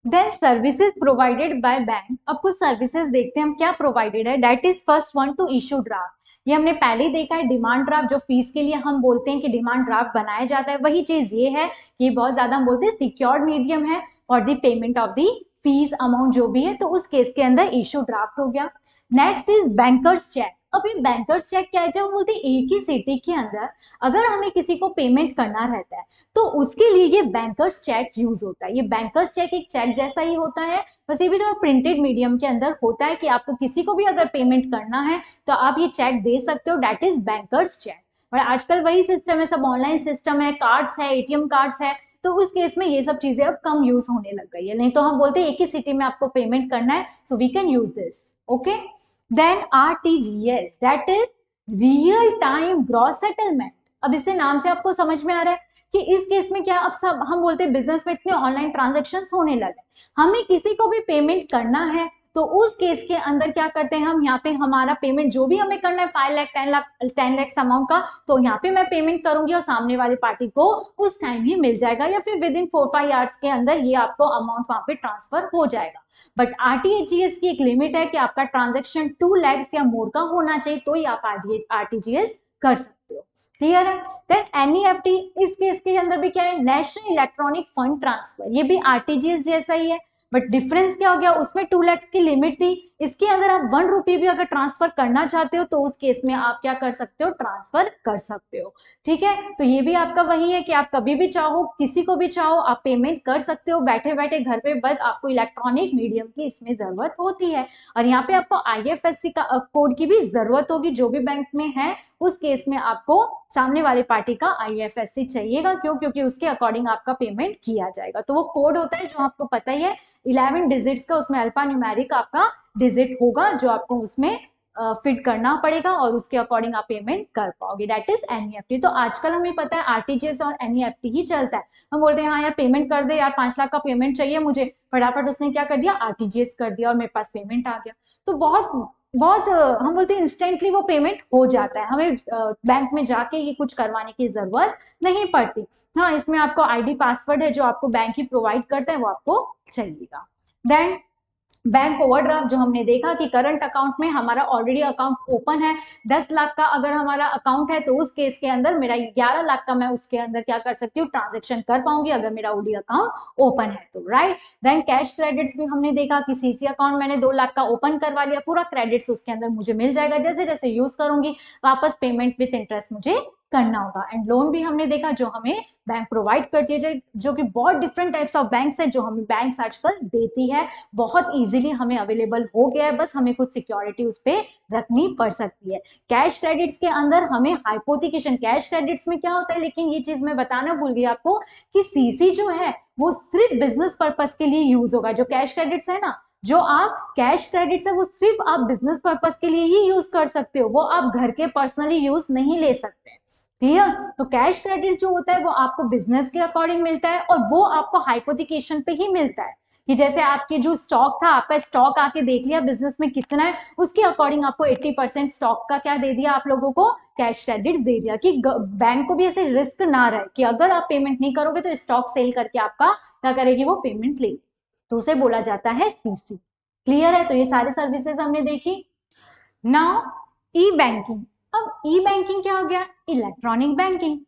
then services provided by bank अब कुछ सर्विसेज़ देखते हैं, हम क्या प्रोवाइडेड है? That is first one to issue draft ये हमने पहले ही देखा है डिमांड ड्राफ्ट जो फ़ीस के लिए हम बोलते हैं कि डिमांड ड्राफ्ट बनाया जाता है, वही चीज़ ये है कि बहुत ज़्यादा हम बोलते हैं सिक्योर्ड मीडियम है for the payment of the fees amount जो भी है तो उस केस के अंदर इशू ड्राफ्ट हो गया। नेक्स्ट इज़ बैंकर्स चेक ये बैंकर्स चेक क्या है, जब बोलते हैं, एक ही सिटी के अंदर अगर हमें किसी को पेमेंट करना रहता है तो उसके लिए ये बैंकर्स चेक यूज़ होता है। ये बैंकर्स चेक एक चेक जैसा ही होता है। बस ये भी जो प्रिंटेड मीडियम के अंदर होता है कि आपको किसी को भी अगर पेमेंट करना है तो आप ये चेक दे सकते हो। डेट इज़ बैंकर्स चेक और आजकल वही सिस्टम है, सब ऑनलाइन सिस्टम है कार्ड्स है एटीएम कार्ड्स है तो उस केस में ये सब चीज़ें अब कम यूज़ होने लग गई है। नहीं तो हम बोलते हैं, एक ही सिटी में आपको पेमेंट करना है so we can use this okay then RTGS that is real time gross settlement अब इससे नाम से आपको समझ में आ रहा है कि इस केस में क्या अब सब हम बोलते हैं बिज़नेस में इतने ऑनलाइन ट्रांजेक्शन होने लगे हमें किसी को भी पेमेंट करना है तो उस केस के अंदर क्या करते हैं हम? यहाँ पे हमारा पेमेंट जो भी हमें करना है five lakh ten lakh ten lakh amount का तो यहाँ पे मैं पेमेंट करूँगी और सामने वाली पार्टी को उस टाइम ही मिल जाएगा या फिर within four five hours के अंदर ये आपको अमाउंट वहाँ पे ट्रांसफ़र हो जाएगा। बट आरटीजीएस की एक लिमिट है कि आपका ट्रांजेक्शन टू लैक्स या मोर का होना चाहिए तो ही आप आरटीजीएस कर सकते हो। क्लियर है? देन एनईएफटी इस केस के अंदर भी क्या है? नेशनल इलेक्ट्रॉनिक फंड ट्रांसफ़र ये भी आरटीजीएस जैसा ही है। बट डिफरेंस क्या हो गया? उसमें टू लैक्स की लिमिट थी। इसके अंदर आप वन रुपी भी अगर ट्रांसफ़र करना चाहते हो तो उस केस में आप क्या कर सकते हो? ट्रांसफ़र कर सकते हो। ठीक है? तो ये भी आपका वही है कि आप कभी भी चाहो, किसी को भी चाहो, आप पेमेंट कर सकते हो। बैठे बैठे घर पे बस आपको इलेक्ट्रॉनिक मीडियम की इसमें ज़रूरत होती है। और यहाँ पे आपको आई का कोड की भी ज़रूरत होगी, जो भी बैंक में है, उस केस में आपको सामने वाली पार्टी का आईएफएससी चाहिएगा। क्यों? क्योंकि उसके अकॉर्डिंग आपका पेमेंट किया जाएगा। तो वो कोड होता है जो आपको पता ही है इलेवन डिजिट्स का उसमें अल्फ़ा न्यूमेरिक आपका डिजिट होगा, जो आपको उसमें फिट करना पड़ेगा और उसके अकॉर्डिंग आप पेमेंट कर पाओगे। डेट इज़ एनईएफटी तो आजकल हमें पता है आरटीजीएस और एनईएफटी ही चलता है। हम बोलते हैं हाँ यार पेमेंट कर दे यार, पाँच लाख का पेमेंट चाहिए मुझे। फटाफट उसने क्या कर दिया? आरटीजीएस कर दिया और मेरे पास पेमेंट आ गया। तो बहुत बहुत हम बोलते हैं इंस्टेंटली वो पेमेंट हो जाता है। हमें बैंक में जाके ये कुछ करवाने की ज़रूरत नहीं पड़ती। हाँ इसमें आपको आईडी पासवर्ड है जो आपको बैंक ही प्रोवाइड करता है, वो आपको चाहिएगा। देन बैंक ओवरड्राफ्ट जो हमने देखा कि करंट अकाउंट में हमारा ऑलरेडी अकाउंट ओपन है, दस लाख का अगर हमारा अकाउंट है तो उस केस के अंदर मेरा ग्यारह लाख का मैं उसके अंदर क्या कर सकती हूँ ट्रांजेक्शन कर पाऊँगी अगर मेरा ओडी अकाउंट ओपन है तो राइट देन कैश क्रेडिट्स भी हमने देखा कि सीसी अकाउंट मैंने दो लाख का ओपन करवा लिया, पूरा क्रेडिट्स उसके अंदर मुझे मिल जाएगा जैसे जैसे यूज़ करूँगी, वापस पेमेंट विथ इंटरेस्ट मुझे करना होगा। एंड लोन भी हमने देखा जो हमें बैंक प्रोवाइड करती है, जो कि बहुत डिफरेंट टाइप्स ऑफ़ बैंक है जो हमें बैंक आजकल देती है। बहुत इजीली हमें अवेलेबल हो गया है, बस हमें कुछ सिक्योरिटी उस पर रखनी पड़ सकती है। कैश क्रेडिट्स के अंदर हमें हाइपोथिकेशन कैश क्रेडिट्स में क्या होता है, लेकिन ये चीज़ मैं बताना भूल गई आपको कि सीसी जो है, वो सिर्फ़ बिज़नेस पर्पज के लिए यूज़ होगा। जो कैश क्रेडिट्स है ना, जो आप कैश क्रेडिट है, वो सिर्फ़ आप बिज़नेस पर्पज के लिए ही यूज़ कर सकते हो। वो आप घर के पर्सनली यूज़ नहीं ले सकते। क्लियर तो कैश क्रेडिट जो होता है, वो आपको बिज़नेस के अकॉर्डिंग मिलता है और वो आपको हाइपोथिकेशन पे ही मिलता है। कि जैसे आपके जो स्टॉक था, आपका स्टॉक आके देख लिया बिज़नेस में कितना है, उसके अकॉर्डिंग आपको 80 परसेंट स्टॉक का क्या दे दिया आप लोगों को? कैश क्रेडिट दे दिया कि बैंक को भी ऐसे रिस्क ना रहे कि अगर आप पेमेंट नहीं करोगे तो स्टॉक सेल करके आपका क्या करेगी वो पेमेंट ले तो उसे बोला जाता है सीसी क्लियर है? तो ये सारे सर्विसेज़ हमने देखी। नाउ ई बैंकिंग अब ई बैंकिंग क्या हो गया? इलेक्ट्रॉनिक बैंकिंग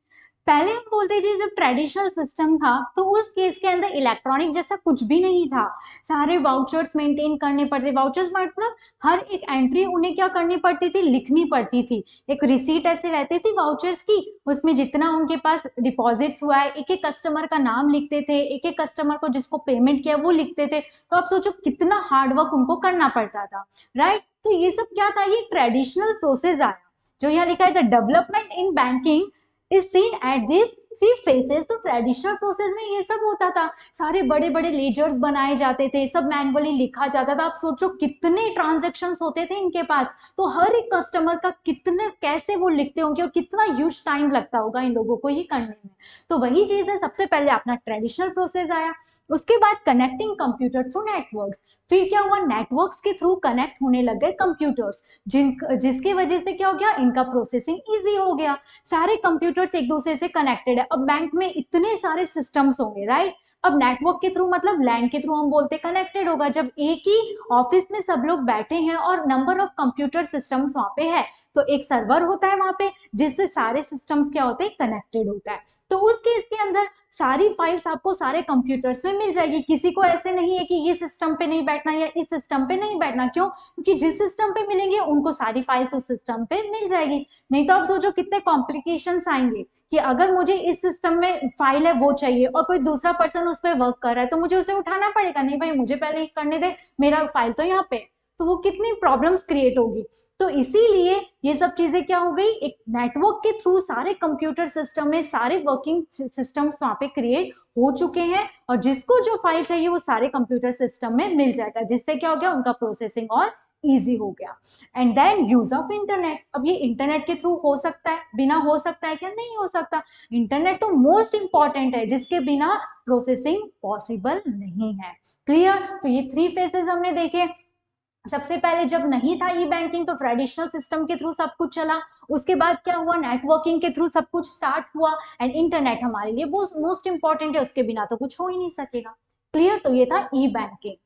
पहले हम बोलते थे जब ट्रेडिशनल सिस्टम था तो उस केस के अंदर इलेक्ट्रॉनिक जैसा कुछ भी नहीं था। सारे वाउचर्स मेंटेन करने पड़ते। वाउचर्स मतलब हर एक एंट्री उन्हें क्या करनी पड़ती थी? लिखनी पड़ती थी। एक रिसीट ऐसे रहती थी वाउचर्स की, उसमें जितना उनके पास डिपॉजिट्स हुआ है एक एक कस्टमर का नाम लिखते थे एक एक कस्टमर को जिसको पेमेंट किया वो लिखते थे। तो आप सोचो कितना हार्डवर्क उनको करना पड़ता था राइट तो ये सब क्या था? ये ट्रेडिशनल प्रोसेस आया। जो यहाँ लिखा है the development in banking is seen at these three phases तो ट्रेडिशनल प्रोसेस में ये सब होता था। सारे बड़े बड़े लेजर्स बनाए जाते थे, सब मैनुअली लिखा जाता था। आप सोचो कितने ट्रांजेक्शन होते थे इनके पास। तो हर एक कस्टमर का कितने, कैसे वो लिखते होंगे और कितना यूज़ टाइम लगता होगा इन लोगों को ये करने में। तो वही चीज़ है, सबसे पहले अपना ट्रेडिशनल प्रोसेस आया। उसके बाद कनेक्टिंग कंप्यूटर थ्रू नेटवर्क फिर क्या हुआ नेटवर्क्स के थ्रू कनेक्ट होने लग गए कंप्यूटर्स जिन, जिसकी वजह से क्या हो गया, इनका प्रोसेसिंग इजी हो गया। सारे कंप्यूटर्स एक दूसरे से कनेक्टेड है। अब बैंक में इतने सारे सिस्टम्स होंगे राइट अब नेटवर्क के थ्रू मतलब लैंड के थ्रू हम बोलते कनेक्टेड होगा जब एक ही ऑफ़िस में सब लोग बैठे हैं और नंबर ऑफ़ कंप्यूटर सिस्टम्स वहाँ पे है। तो एक सर्वर होता है वहाँ पे, जिससे सारे सिस्टम्स क्या होते हैं कनेक्टेड होता है। तो उस केस के अंदर सारी फाइल्स आपको सारे कंप्यूटर्स में मिल जाएगी। किसी को ऐसे नहीं है कि ये सिस्टम पे नहीं बैठना या इस सिस्टम पे नहीं बैठना। क्यों? क्योंकि जिस सिस्टम पे मिलेंगे, उनको सारी फाइल्स उस सिस्टम पे मिल जाएगी। नहीं तो आप सोचो कितने कॉम्प्लिकेशन आएँगे। कि अगर मुझे इस सिस्टम में फ़ाइल है, वो चाहिए और कोई दूसरा पर्सन उस पर वर्क कर रहा है तो मुझे उसे उठाना पड़ेगा। नहीं भाई, मुझे पहले करने दे, मेरा फ़ाइल तो यहाँ पे तो वो कितनी प्रॉब्लम्स क्रिएट होगी? तो इसीलिए ये सब चीज़ें क्या हो गई? एक नेटवर्क के थ्रू सारे कंप्यूटर सिस्टम में, सारे वर्किंग सिस्टम्स वहाँ पे क्रिएट हो चुके हैं और जिसको जो फ़ाइल चाहिए, वो सारे कंप्यूटर सिस्टम में मिल जाएगा। जिससे क्या हो गया? उनका प्रोसेसिंग और इजी हो गया। And then use of internet अब ये इंटरनेट के थ्रू हो सकता है, बिना हो सकता है क्या? नहीं हो सकता। इंटरनेट तो मोस्ट इंपॉर्टेंट है, जिसके बिना प्रोसेसिंग पॉसिबल नहीं है। क्लियर तो ये थ्री फेजेस हमने देखे। सबसे पहले जब नहीं था ई बैंकिंग तो ट्रेडिशनल सिस्टम के थ्रू सब कुछ चला। उसके बाद क्या हुआ? नेटवर्किंग के थ्रू सब कुछ स्टार्ट हुआ। एंड इंटरनेट हमारे लिए मोस्ट इंपॉर्टेंट है, उसके बिना तो कुछ हो ही नहीं सकेगा। क्लियर तो ये था e banking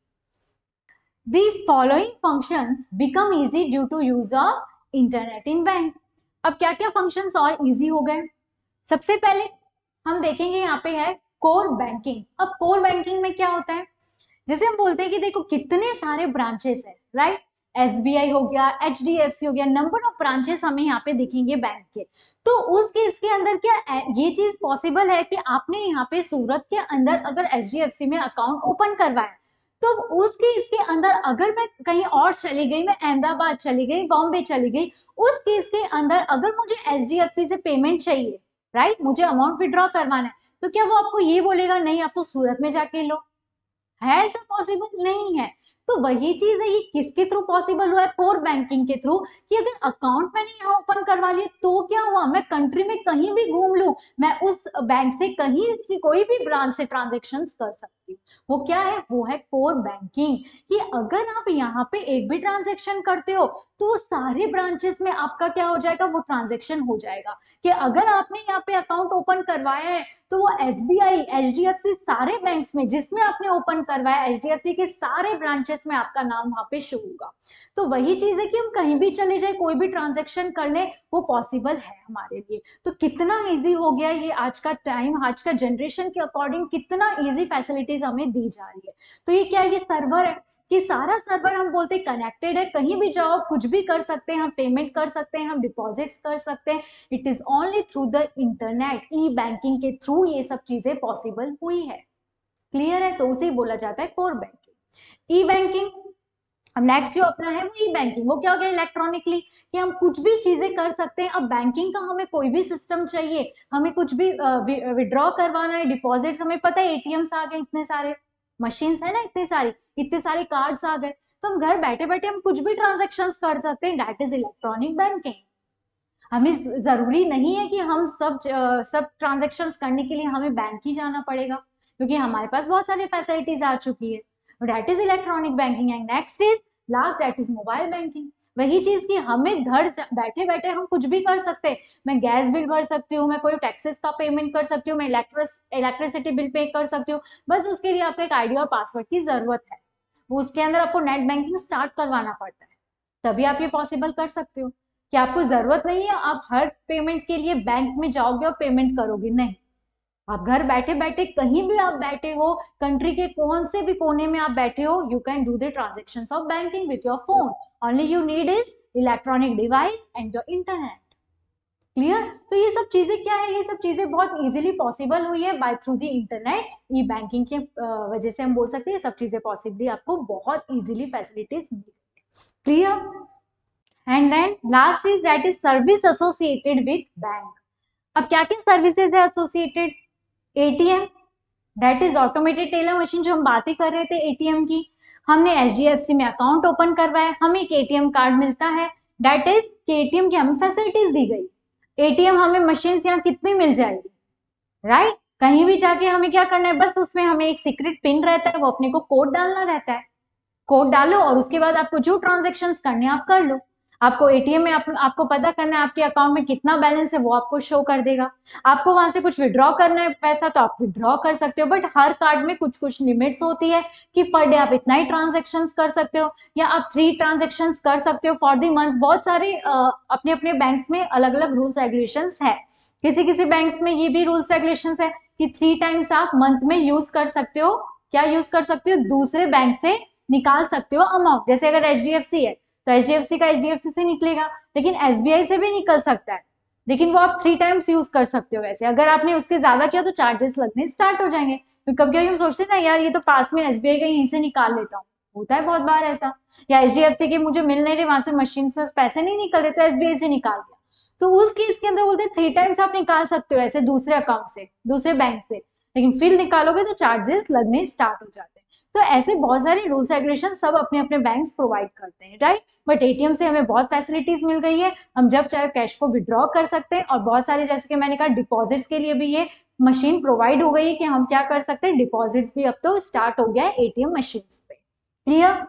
The following functions become easy due to use of internet in bank. अब क्या क्या फ़ंक्शंस और इजी हो गए? सबसे पहले हम देखेंगे यहाँ पे है कोर बैंकिंग अब कोर बैंकिंग में क्या होता है? जैसे हम बोलते हैं कि देखो कितने सारे ब्रांचेस है राइट एस हो गया HDFC हो गया नंबर ऑफ़ ब्रांचेस हमें यहाँ पे दिखेंगे बैंक के. तो उस केस के अंदर क्या ये चीज़ पॉसिबल है कि आपने यहाँ पे सूरत के अंदर अगर HDFC में अकाउंट ओपन करवाया तो उसके इसके अंदर अगर मैं कहीं और चली गई, मैं अहमदाबाद चली गई, बॉम्बे चली गई, उस केस के अंदर अगर मुझे एच से पेमेंट चाहिए राइट मुझे अमाउंट विड्रॉ करवाना है तो क्या वो आपको ये बोलेगा, नहीं, आप तो सूरत में जाके लो। है ऐसा पॉसिबल नहीं है। तो वही चीज़ है, ये किसके थ्रू पॉसिबल हुआ है? कोर बैंकिंग के थ्रू कि अगर अकाउंट मैंने यहाँ ओपन करवा लिया तो क्या हुआ? मैं कंट्री में कहीं भी घूम लू, मैं उस बैंक से कहीं की कोई भी ब्रांच से ट्रांजेक्शन कर सकती हूँ। वो क्या है? वो है कोर बैंकिंग कि अगर आप यहाँ पे एक भी ट्रांजेक्शन करते हो तो सारे ब्रांचेस में आपका क्या हो जाएगा? वो ट्रांजेक्शन हो जाएगा। कि अगर आपने यहाँ पे अकाउंट ओपन करवाया है तो वो S B I H D F C सारे बैंक में, जिसमें आपने ओपन करवाया एच डी एफ़ सी के सारे ब्रांचेस में आपका नाम वहाँ पे शो होगा। तो वही चीज़ है कि हम कहीं भी चले जाए, कोई भी ट्रांजेक्शन कर ले, वो पॉसिबल है हमारे लिए। तो कितना ईजी हो गया ये आज का टाइम आज का जनरेशन के अकॉर्डिंग कितना ईजी फैसिलिटीज़ हमें दी जा रही है। तो ये क्या ये सर्वर है? कि सारा सर्वर हम बोलते कनेक्टेड है। कहीं भी जाओ कुछ भी कर सकते हैं, हम पेमेंट कर सकते हैं, हम डिपॉजिट्स कर सकते हैं। It is only through the internet e banking के थ्रू ये सब चीज़ें पॉसिबल हुई है। क्लियर है? तो उसे बोला जाता है कोर बैंकिंग ई बैंकिंग अब नेक्स्ट जो अपना है वो ई बैंकिंग वो क्या हो गया इलेक्ट्रॉनिकली कि हम कुछ भी चीज़ें कर सकते हैं। अब बैंकिंग का हमें कोई भी सिस्टम चाहिए, हमें कुछ भी विड्रॉ करवाना है डिपॉजिट्स हमें पता है एटीएम्स आ गए इतने सारे मशीन है ना इतनी सारी, इतने सारे कार्ड्स आ गए। तो हम घर बैठे बैठे हम कुछ भी ट्रांजेक्शन कर सकते हैं दैट इज़ इलेक्ट्रॉनिक बैंकिंग हमें ज़रूरी नहीं है कि हम सब सब ट्रांजेक्शन करने के लिए हमें बैंक ही जाना पड़ेगा, क्योंकि हमारे पास बहुत सारी फैसिलिटीज़ आ चुकी है। That is electronic banking and next is last that is mobile banking वही चीज़ की हमें घर बैठे बैठे हम कुछ भी कर सकते हैं। मैं गैस बिल भर सकती हूँ, मैं कोई टैक्सेस का पेमेंट कर सकती हूँ, मैं इलेक्ट्रिसिटी बिल पे कर सकती हूँ। बस उसके लिए आपको एक आईडी और पासवर्ड की ज़रूरत है। वो उसके अंदर आपको नेट बैंकिंग स्टार्ट करवाना पड़ता है। तभी आप ये पॉसिबल कर सकते हो। कि आपको ज़रूरत नहीं है, आप हर पेमेंट के लिए बैंक में जाओगे और पेमेंट करोगे, नहीं। आप घर बैठे बैठे कहीं भी आप बैठे हो कंट्री के कौन से भी कोने में आप बैठे हो you can do the transaction of banking with your phone only you need is electronic device and your internet clear तो ये सब चीज़ें क्या है? ये सब चीज़ें बहुत इजीली पॉसिबल हुई है by through the internet e banking के वजह से हम बोल सकते हैं सब चीज़ें पॉसिबली आपको बहुत easily facilities clear and then last is that is service associated with bank अब क्या क्या सर्विसेज़ है associated ATM that is automated teller machine जो हम बात ही कर रहे थे एटीएम की, हमने एच में अकाउंट ओपन करवाया, हमें एक एटीएम कार्ड मिलता है डेट इज़ कि एटीएम की हमें फैसिलिटीज़ दी गई। एटीएम हमें मशीन यहाँ कितनी मिल जाएगी? Right right? कहीं भी जाके हमें क्या करना है, बस उसमें हमें एक सीक्रेट पिन रहता है, वो अपने को कोड डालना रहता है। कोड डालो और उसके बाद आपको जो ट्रांजेक्शन करने आप कर लो। आपको एटीएम में आप, आपको पता करना है आपके अकाउंट में कितना बैलेंस है वो आपको शो कर देगा। आपको वहाँ से कुछ विड्रॉ करना है पैसा तो आप विड्रॉ कर सकते हो बट हर कार्ड में कुछ कुछ लिमिट्स होती है कि पर डे आप इतना ही ट्रांजेक्शन कर सकते हो या आप थ्री ट्रांजेक्शन कर सकते हो फॉर दी मंथ बहुत सारे अपने अपने बैंक में अलग अलग रूल्स रेगुलेशन है। किसी किसी बैंक में ये भी रूल्स रेगुलेशन है कि थ्री टाइम्स आप मंथ में यूज़ कर सकते हो। क्या यूज़ कर सकते हो? दूसरे बैंक से निकाल सकते हो अमाउंट जैसे अगर एचडीएफसी है तो एच का एच से निकलेगा, लेकिन एसबीआई से भी निकल सकता है। लेकिन वो आप थ्री टाइम्स यूज़ कर सकते हो वैसे। अगर आपने उसके ज़्यादा किया तो चार्जेस लगने स्टार्ट हो जाएँगे। तो कभी कभी हम सोचते ना यार, ये तो पास में एस बी आई का यहीं से निकाल लेता हूँ। होता है बहुत बार ऐसा। या एच के मुझे मिल नहीं रहे, वहाँ से मशीन से पैसे नहीं निकल रहे तो एस से निकाल दिया। तो उस केस के अंदर बोलते थ्री टाइम्स आप निकाल सकते हो ऐसे दूसरे अकाउंट से, दूसरे बैंक से। लेकिन फिर निकालोगे तो चार्जेस लगने स्टार्ट हो जाते तो ऐसे बहुत सारे रूल्स रेगुलेशन सब अपने अपने बैंक प्रोवाइड करते हैं राइट बट एटीएम से हमें बहुत फैसिलिटीज़ मिल गई है। हम जब चाहे कैश को विड्रॉ कर सकते हैं और बहुत सारे जैसे कि मैंने कहा डिपॉजिट्स के लिए भी ये मशीन प्रोवाइड हो गई है कि हम क्या कर सकते हैं डिपॉजिट्स भी अब तो स्टार्ट हो गया है एटीएम मशीन पे। क्लियर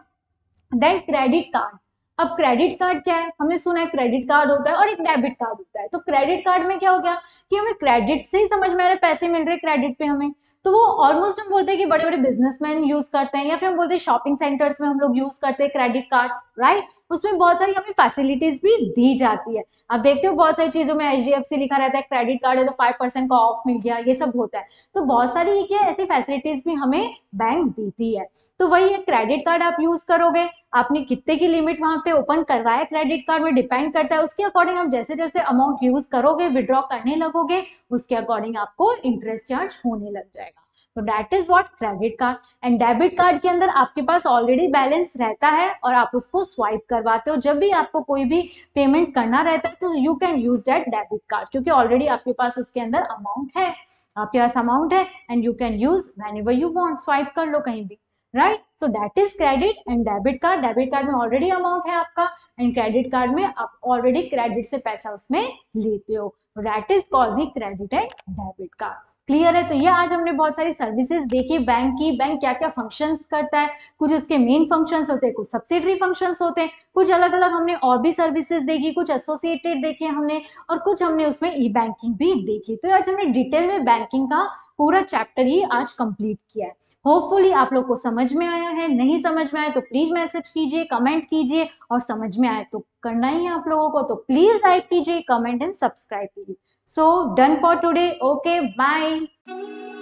देन क्रेडिट कार्ड अब क्रेडिट कार्ड क्या है? हमने सुना है क्रेडिट कार्ड होता है और एक डेबिट कार्ड होता है। तो क्रेडिट कार्ड में क्या हो गया कि हमें क्रेडिट से ही समझ में आ रहे पैसे मिल रहे क्रेडिट पे हमें। तो वो ऑलमोस्ट हम बोलते हैं कि बड़े बड़े बिजनेसमैन यूज़ करते हैं या फिर हम बोलते हैं शॉपिंग सेंटर्स में हम लोग यूज़ करते हैं क्रेडिट कार्ड राइट उसमें बहुत सारी हमें फैसिलिटीज़ भी दी जाती है। आप देखते हो बहुत सारी चीज़ों में HDFC लिखा रहता है क्रेडिट कार्ड है तो फाइव परसेंट का ऑफ़ मिल गया, ये सब होता है। तो बहुत सारी क्या ऐसी फैसिलिटीज़ भी हमें बैंक देती है। तो वही है क्रेडिट कार्ड आप यूज़ करोगे, आपने कितने की लिमिट वहाँ पे ओपन करवाया क्रेडिट कार्ड में डिपेंड करता है, उसके अकॉर्डिंग आप जैसे जैसे अमाउंट यूज़ करोगे विड्रॉ करने लगोगे, उसके अकॉर्डिंग आपको इंटरेस्ट चार्ज होने लग जाएगा। तो that is what credit card and debit card के अंदर आपके पास ऑलरेडी बैलेंस रहता है, और आप उसको स्वाइप करवाते हो, जब भी आपको कोई भी पेमेंट करना रहता है तो you can use that debit card क्योंकि ऑलरेडी आपके पास उसके अंदर अमाउंट है, आपके पास अमाउंट है and you can use when you want swipe कर लो कहीं भी। राइट तो that is credit and debit card debit card में ऑलरेडी अमाउंट है आपका एंड क्रेडिट कार्ड में आप ऑलरेडी क्रेडिट से पैसा उसमें लेते हो. That is call the credit and debit card clear है? तो ये आज हमने बहुत सारी सर्विसेज़ देखी. बैंक की बैंक क्या क्या फ़ंक्शंस करता है? कुछ उसके मेन फ़ंक्शंस होते हैं, कुछ सब्सिडरी फ़ंक्शंस होते हैं. कुछ अलग अलग हमने और भी सर्विसेज़ देखी, कुछ एसोसिएटेड देखे हमने और कुछ हमने उसमें ई बैंकिंग भी देखी. तो आज हमने डिटेल में बैंकिंग का पूरा चैप्टर ही आज कंप्लीट किया है होपफुली आप लोग को समझ में आया है, नहीं समझ में आया तो प्लीज़ मैसेज कीजिए कमेंट कीजिए और समझ में आए तो करना ही है आप लोगों को तो प्लीज़ लाइक कीजिए कमेंट एंड सब्सक्राइब कीजिए so done for today okay bye.